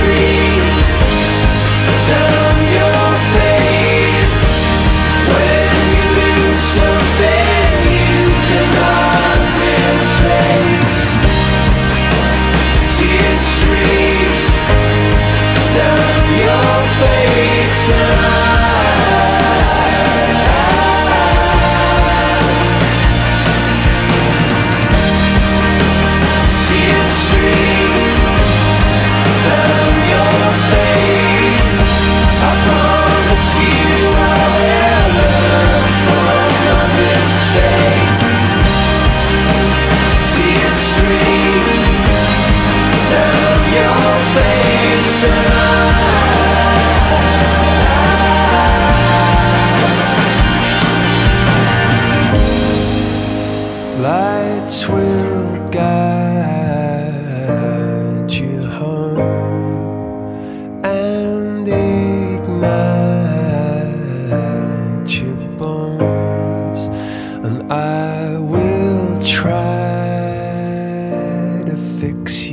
Tears Lights will guide you home and ignite your bones, and I will try to fix you.